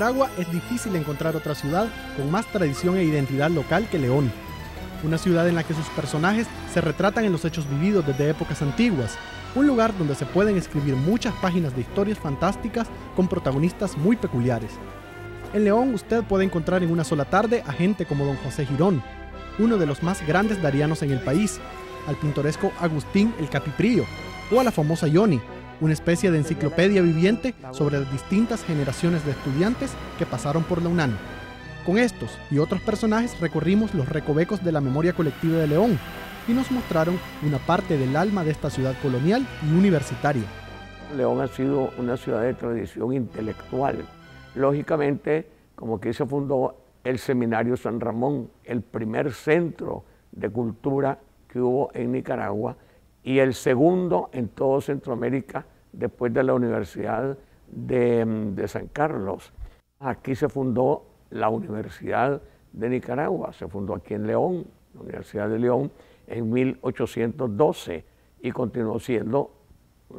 Nicaragua es difícil encontrar otra ciudad con más tradición e identidad local que León. Una ciudad en la que sus personajes se retratan en los hechos vividos desde épocas antiguas. Un lugar donde se pueden escribir muchas páginas de historias fantásticas con protagonistas muy peculiares. En León usted puede encontrar en una sola tarde a gente como don José Girón, uno de los más grandes darianos en el país, al pintoresco Agustín el Capiprío, o a la famosa Yoni, una especie de enciclopedia viviente sobre las distintas generaciones de estudiantes que pasaron por la UNAM. Con estos y otros personajes recorrimos los recovecos de la memoria colectiva de León y nos mostraron una parte del alma de esta ciudad colonial y universitaria. León ha sido una ciudad de tradición intelectual. Lógicamente, como que se fundó el Seminario San Ramón, el primer centro de cultura que hubo en Nicaragua, y el segundo en todo Centroamérica después de la Universidad de, San Carlos. Aquí se fundó la Universidad de Nicaragua, se fundó aquí en León, la Universidad de León, en 1812 y continuó siendo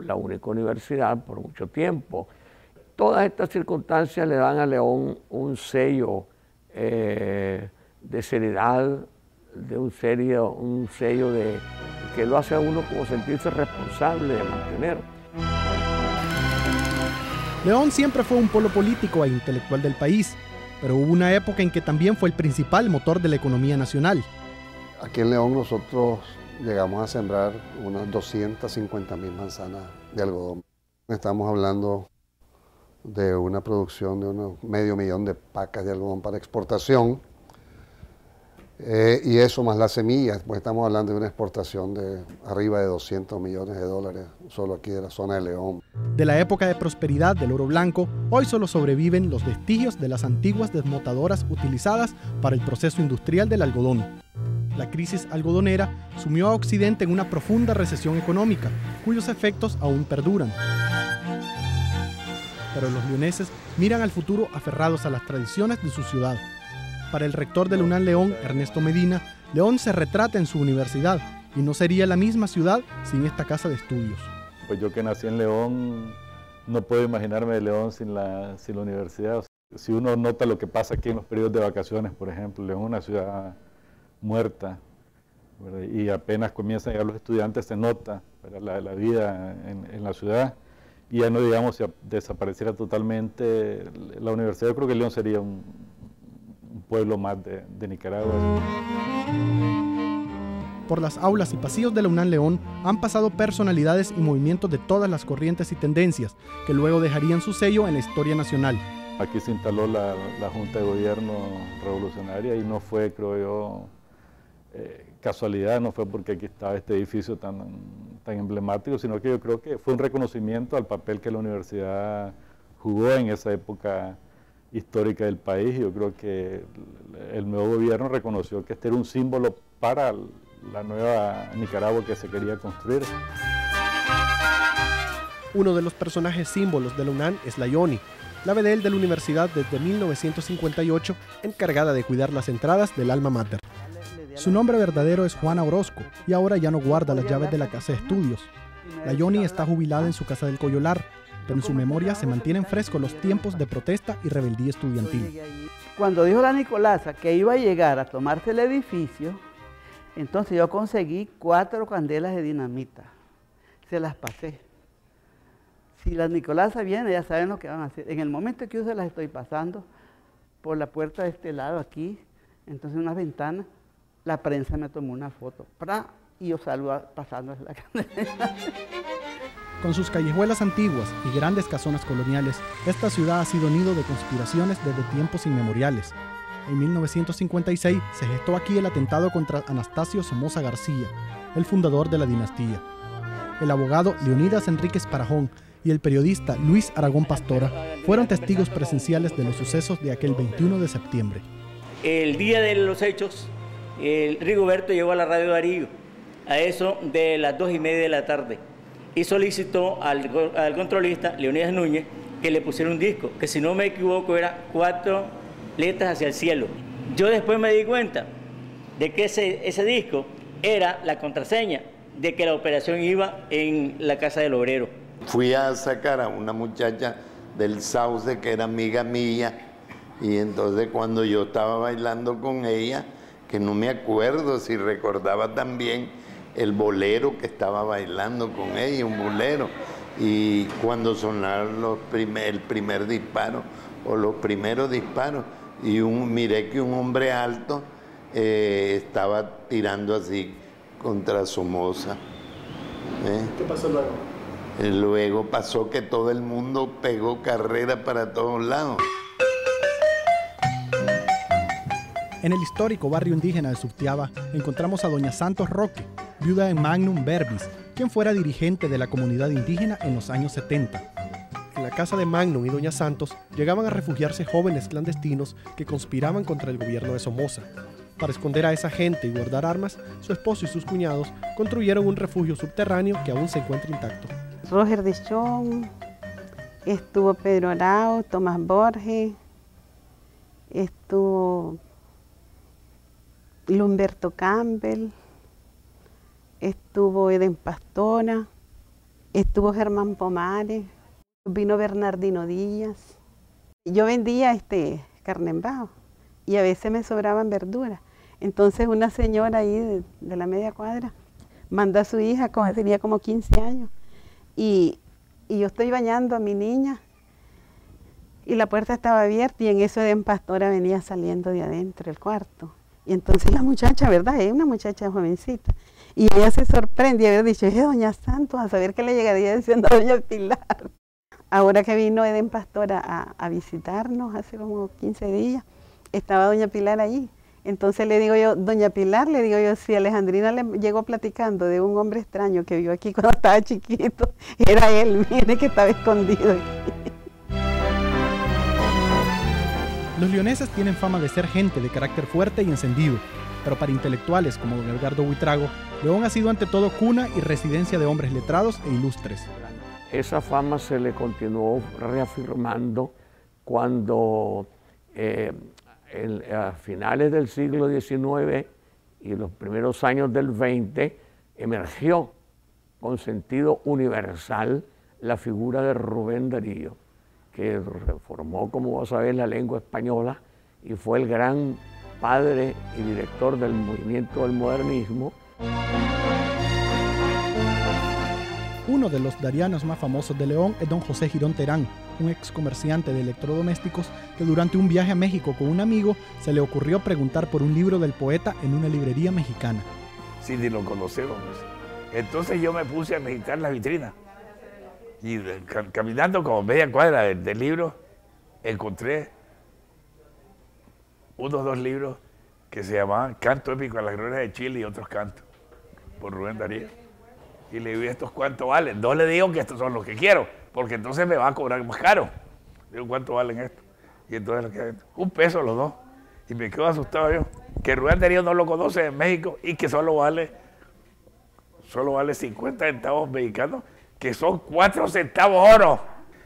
la única universidad por mucho tiempo. Todas estas circunstancias le dan a León un sello eh, de seriedad, de un, serio, un sello de, que lo hace a uno como sentirse responsable de mantener. León siempre fue un polo político e intelectual del país, pero hubo una época en que también fue el principal motor de la economía nacional. Aquí en León nosotros llegamos a sembrar unas 250 mil manzanas de algodón. Estamos hablando de una producción de unos medio millón de pacas de algodón para exportación eh, y eso más las semillas, pues estamos hablando de una exportación de arriba de 200 millones de dólares solo aquí de la zona de León. De la época de prosperidad del oro blanco, hoy solo sobreviven los vestigios de las antiguas desmotadoras utilizadas para el proceso industrial del algodón. La crisis algodonera sumió a Occidente en una profunda recesión económica, cuyos efectos aún perduran. Pero los leoneses miran al futuro aferrados a las tradiciones de su ciudad. Para el rector del UNAM León, Ernesto Medina, León se retrata en su universidad y no sería la misma ciudad sin esta casa de estudios. Pues yo que nací en León, no puedo imaginarme de León sin la, universidad. Si uno nota lo que pasa aquí en los periodos de vacaciones, por ejemplo, León es una ciudad muerta y apenas comienzan a llegar los estudiantes se nota la, vida en, en, la ciudad y ya no digamos si desapareciera totalmente la universidad, creo que León sería un, pueblo más de, Nicaragua. Por las aulas y pasillos de la UNAM León han pasado personalidades y movimientos de todas las corrientes y tendencias que luego dejarían su sello en la historia nacional. Aquí se instaló la, Junta de Gobierno Revolucionaria y no fue, creo yo, eh, casualidad, no fue porque aquí estaba este edificio tan, tan emblemático, sino que yo creo que fue un reconocimiento al papel que la universidad jugó en esa época histórica del país. Yo creo que el nuevo gobierno reconoció que este era un símbolo para la nueva Nicaragua que se quería construir. Uno de los personajes símbolos de la UNAM es la Ioni, la vedel de la universidad desde 1958, encargada de cuidar las entradas del alma mater. Su nombre verdadero es Juana Orozco y ahora ya no guarda las llaves de la casa de estudios. La Ioni está jubilada en su casa del Coyolar, pero en su memoria se mantienen frescos los tiempos de protesta y rebeldía estudiantil. Cuando dijo la Nicolasa que iba a llegar a tomarse el edificio, entonces yo conseguí cuatro candelas de dinamita. Se las pasé. Si la Nicolasa viene, ya saben lo que van a hacer. En el momento que yo se las estoy pasando por la puerta de este lado aquí, entonces una ventana, la prensa me tomó una foto. Y yo salgo pasando la candela. Con sus callejuelas antiguas y grandes casonas coloniales, esta ciudad ha sido nido de conspiraciones desde tiempos inmemoriales. En 1956 se gestó aquí el atentado contra Anastasio Somoza García, el fundador de la dinastía. El abogado Leonidas Enríquez Parajón y el periodista Luis Aragón Pastora fueron testigos presenciales de los sucesos de aquel 21 de septiembre. El día de los hechos, el Rigoberto llegó a la radio Darío, a eso de las dos y media de la tarde y solicitó al, controlista, Leonidas Núñez, que le pusiera un disco, que si no me equivoco era cuatro letras hacia el cielo. Yo después me di cuenta de que ese, ese disco era la contraseña de que la operación iba en la casa del obrero. Fui a sacar a una muchacha del sauce, que era amiga mía. Y entonces cuando yo estaba bailando con ella, que no me acuerdo si recordaba también el bolero que estaba bailando con ella, un bolero. Y cuando sonaron los el primer disparo o los primeros disparos, y un, miré que un hombre alto eh, estaba tirando así contra Somoza. ¿Eh? ¿Qué pasó luego? Eh, luego pasó que todo el mundo pegó carrera para todos lados. En el histórico barrio indígena de Subtiaba encontramos a doña Santos Roque, viuda de Magnum Verbis, quien fuera dirigente de la comunidad indígena en los años 70. En la casa de Magnum y doña Santos llegaban a refugiarse jóvenes clandestinos que conspiraban contra el gobierno de Somoza. Para esconder a esa gente y guardar armas, su esposo y sus cuñados construyeron un refugio subterráneo que aún se encuentra intacto. Roger Chong, estuvo Pedro Arau, Tomás Borges, estuvo Lumberto Campbell, estuvo Eden Pastora, estuvo Germán Pomares, vino Bernardino Díaz. Yo vendía este carne en bajo y a veces me sobraban verduras. Entonces una señora ahí de, la media cuadra mandó a su hija, tenía como 15 años, y, y, yo estoy bañando a mi niña y la puerta estaba abierta y en eso Eden Pastora venía saliendo de adentro del cuarto. Y entonces la muchacha, ¿verdad? Es una muchacha jovencita. Y ella se sorprendió y había dicho, es doña Santos, a saber que le llegaría diciendo doña Pilar. Ahora que vino Eden Pastora a, visitarnos hace como 15 días, estaba doña Pilar allí. Entonces le digo yo, doña Pilar, le digo yo, si Alejandrina le llegó platicando de un hombre extraño que vio aquí cuando estaba chiquito, era él, mire que estaba escondido aquí. Los leoneses tienen fama de ser gente de carácter fuerte y encendido, pero para intelectuales como don Edgardo Huitrago, León ha sido ante todo cuna y residencia de hombres letrados e ilustres. Esa fama se le continuó reafirmando cuando eh, a finales del siglo XIX y los primeros años del XX emergió con sentido universal la figura de Rubén Darío que reformó, como vos sabés, la lengua española y fue el gran padre y director del movimiento del modernismo. Uno de los darianos más famosos de León es don José Girón Terán, un ex comerciante de electrodomésticos que durante un viaje a México con un amigo se le ocurrió preguntar por un libro del poeta en una librería mexicana. Sí, ni lo conocemos. Entonces yo me puse a meditar la vitrina y caminando como media cuadra del, libro, encontré unos dos libros que se llamaban Canto épico a las glorias de Chile y otros cantos, por Rubén Darío. Y le digo, ¿estos cuánto valen? No le digo que estos son los que quiero, porque entonces me va a cobrar más caro. Digo, ¿cuánto valen estos? Y entonces, un peso los dos. Y me quedo asustado yo, que Rubén Darío no lo conoce en México y que solo vale, solo vale 50 centavos mexicanos que son cuatro centavos oro.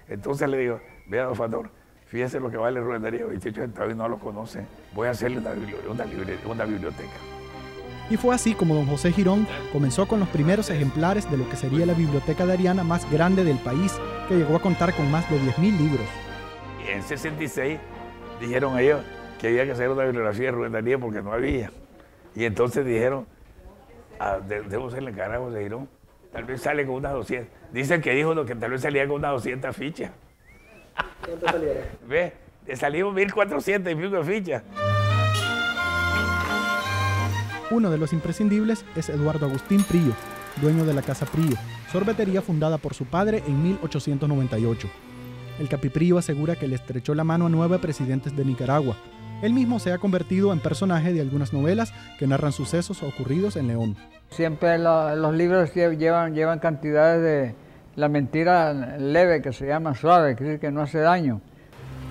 Entonces le digo, vea, don Fador, fíjese lo que vale Rubén Darío, 28 centavos y no lo conoce. Voy a hacerle una, una biblioteca. Y fue así como don José Girón comenzó con los primeros ejemplares de lo que sería la biblioteca de Ariana más grande del país, que llegó a contar con más de 10.000 libros. Y en 66 dijeron ellos que había que hacer una bibliografía de Rubén Darío porque no había. Y entonces dijeron, ah, debo ser el encargado de Girón Tal vez sale con unas 200. Dicen que dijo que tal vez salía con unas 200 fichas. ¿Cuánto salieron? Ve, le salimos 1400 y pico de fichas. Uno de los imprescindibles es Eduardo Agustín Prío, dueño de la Casa Prío, sorbetería fundada por su padre en 1898. El Capiprío asegura que le estrechó la mano a nueve presidentes de Nicaragua. Él mismo se ha convertido en personaje de algunas novelas que narran sucesos ocurridos en León. Siempre los libros llevan, llevan cantidades de la mentira leve que se llama suave, que decir que no hace daño.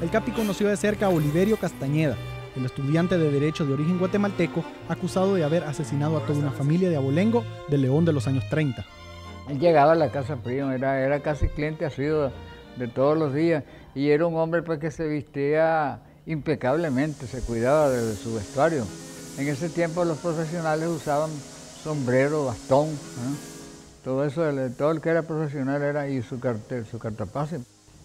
El Capi conoció de cerca a Oliverio Castañeda, el estudiante de Derecho de origen guatemalteco, acusado de haber asesinado a toda una familia de abolengo de León de los años 30. Él llegaba a la casa primo, era, era casi cliente sido de todos los días y era un hombre pues, que se vestía impecablemente, se cuidaba de su vestuario. En ese tiempo los profesionales usaban sombrero, bastón, todo eso, todo el que era profesional era y su cartel, su cartapase.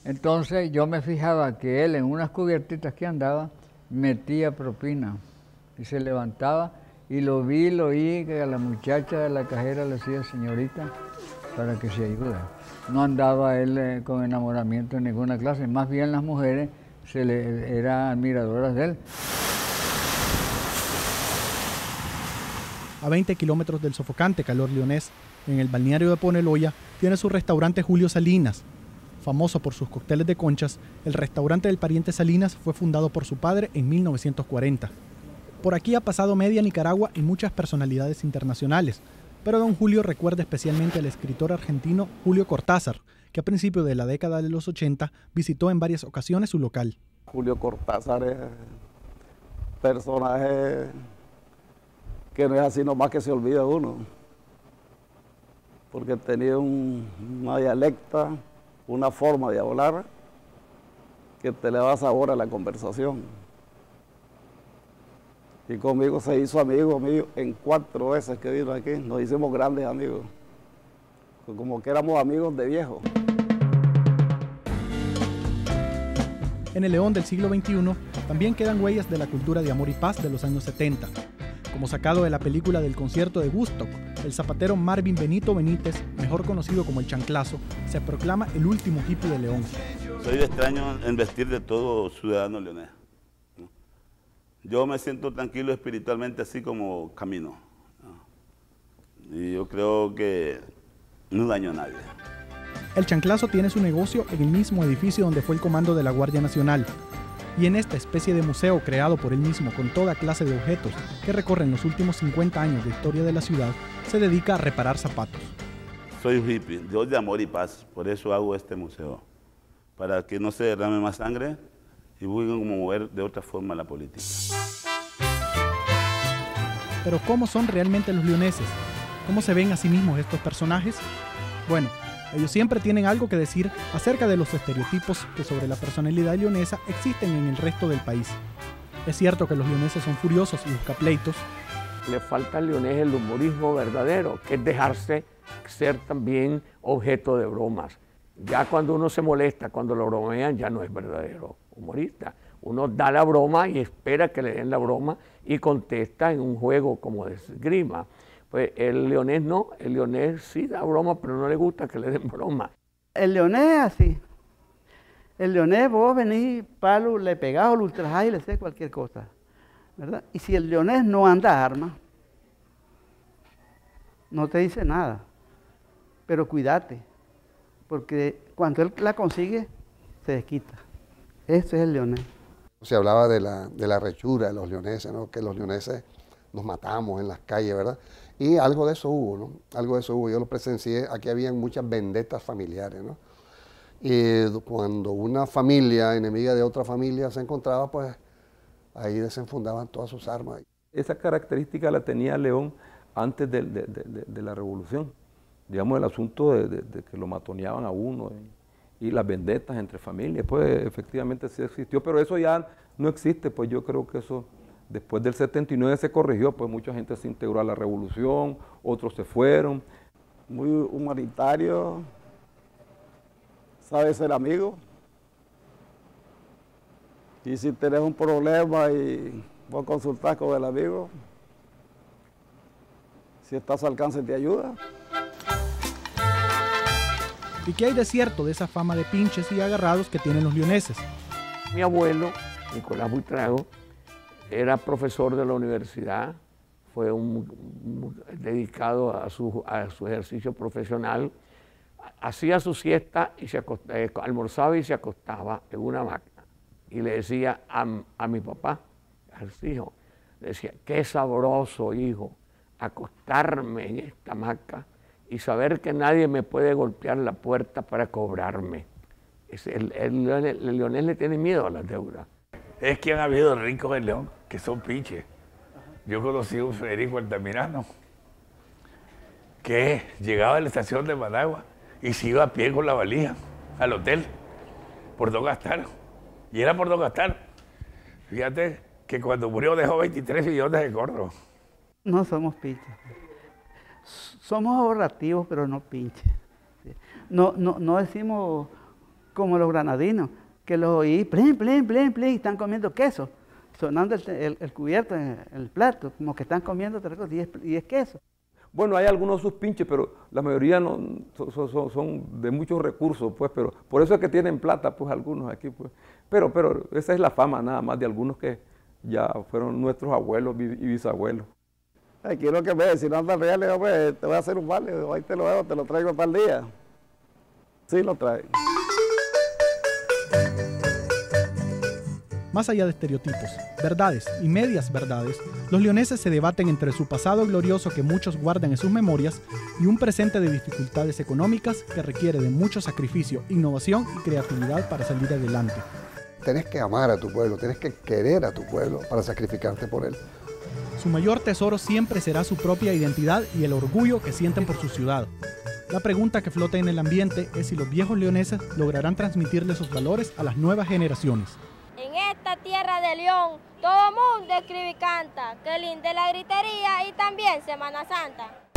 Entonces yo me fijaba que él en unas cubiertitas que andaba metía propina y se levantaba y lo vi, lo oí que a la muchacha de la cajera le decía señorita para que se ayude. No andaba él eh, con enamoramiento en ninguna clase, más bien las mujeres se le, eran admiradoras de él. A 20 kilómetros del sofocante calor leonés, en el balneario de Poneloya, tiene su restaurante Julio Salinas. Famoso por sus cócteles de conchas, el restaurante del pariente Salinas fue fundado por su padre en 1940. Por aquí ha pasado media Nicaragua y muchas personalidades internacionales, pero don Julio recuerda especialmente al escritor argentino Julio Cortázar, que a principios de la década de los 80 visitó en varias ocasiones su local. Julio Cortázar es personaje que no es así nomás que se olvida uno, porque tenía una dialecta, una forma de hablar que te le da sabor a la conversación. Y conmigo se hizo amigo mío en cuatro veces que vino aquí. Nos hicimos grandes amigos. Como que éramos amigos de viejo. En el León del siglo XXI también quedan huellas de la cultura de amor y paz de los años 70. Como sacado de la película del concierto de Woodstock, el zapatero Marvin Benito Benítez, mejor conocido como el Chanclazo, se proclama el último hippie de León. Soy extraño en vestir de todo ciudadano leonés. Yo me siento tranquilo espiritualmente así como camino. Y yo creo que no daño a nadie. El Chanclazo tiene su negocio en el mismo edificio donde fue el comando de la Guardia Nacional. Y en esta especie de museo creado por él mismo con toda clase de objetos que recorren los últimos 50 años de historia de la ciudad, se dedica a reparar zapatos. Soy un hippie, Dios de amor y paz, por eso hago este museo. Para que no se derrame más sangre y busquen cómo mover de otra forma la política. Pero ¿cómo son realmente los leoneses? ¿Cómo se ven a sí mismos estos personajes? Bueno, ellos siempre tienen algo que decir acerca de los estereotipos que sobre la personalidad leonesa existen en el resto del país. Es cierto que los leoneses son furiosos y buscapleitos. Le falta al leonés el humorismo verdadero, que es dejarse ser también objeto de bromas. Ya cuando uno se molesta, cuando lo bromean, ya no es verdadero humorista. Uno da la broma y espera que le den la broma y contesta en un juego como de esgrima. Pues el leonés no, el leonés sí da broma, pero no le gusta que le den broma. El leonés es así. El leonés, vos venís, palo, le pegás o lo ultrajás y le haces cualquier cosa. ¿verdad? Y si el leonés no anda arma, no te dice nada. Pero cuídate, porque cuando él la consigue, se desquita. Eso es el leonés. Se hablaba de la, de la rechura de los leoneses, ¿no? que los leoneses nos matamos en las calles, ¿verdad? Y algo de eso hubo, ¿no? Algo de eso hubo. Yo lo presencié, aquí habían muchas vendetas familiares, ¿no? Y cuando una familia enemiga de otra familia se encontraba, pues ahí desenfundaban todas sus armas. Esa característica la tenía León antes de, la revolución. Digamos, el asunto de, que lo matoneaban a uno y, las vendetas entre familias, pues efectivamente sí existió, pero eso ya no existe, pues yo creo que eso después del 79 se corrigió, pues mucha gente se integró a la revolución, otros se fueron. Muy humanitario, sabe ser amigo. Y si tenés un problema y vos consultás con el amigo, si estás al alcance te ayuda. ¿Y qué hay de cierto de esa fama de pinches y agarrados que tienen los leoneses? Mi abuelo, Nicolás Buitrago, era profesor de la universidad, fue un, dedicado a su, a su, ejercicio profesional, hacía su siesta y se eh, almorzaba y se acostaba en una máquina. Y le decía a, a mi papá, a su hijo, le decía, qué sabroso hijo, acostarme en esta hamaca y saber que nadie me puede golpear la puerta para cobrarme. El, el, leonés le tiene miedo a las deudas. Es que han habido ricos en León que son pinches. Yo conocí a un Federico Altamirano que llegaba a la estación de Managua y se iba a pie con la valija al hotel por no gastar. Y era por no gastar. Fíjate que cuando murió dejó 23 millones de gordos. No somos pinches. Somos ahorrativos, pero no pinches. No, no, no decimos como los granadinos, que los oí, plin, plin, plin, plin, están comiendo queso, sonando el, el, cubierto en el plato, como que están comiendo y es, queso. Bueno, hay algunos sus pinches, pero la mayoría no, son, son, de muchos recursos, pues, pero por eso es que tienen plata, pues, algunos aquí, pues. Pero, pero esa es la fama nada más de algunos que ya fueron nuestros abuelos y bisabuelos. Aquí lo que me si no andas real, pues, te voy a hacer un vale, ahí te lo veo, te lo traigo para el día. Sí, lo traigo. Más allá de estereotipos, verdades y medias verdades, los leoneses se debaten entre su pasado glorioso que muchos guardan en sus memorias y un presente de dificultades económicas que requiere de mucho sacrificio, innovación y creatividad para salir adelante. Tienes que amar a tu pueblo, tienes que querer a tu pueblo para sacrificarte por él. Su mayor tesoro siempre será su propia identidad y el orgullo que sienten por su ciudad. La pregunta que flota en el ambiente es si los viejos leoneses lograrán transmitirle esos valores a las nuevas generaciones. Esta tierra de León, todo mundo escribe y canta, que linda la gritería y también Semana Santa.